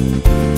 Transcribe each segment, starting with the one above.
you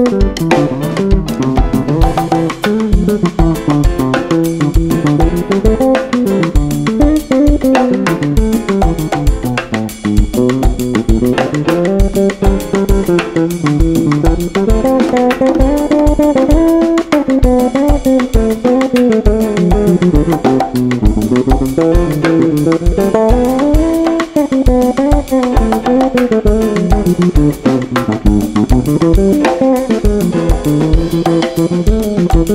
Thank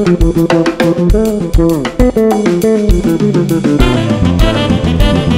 you.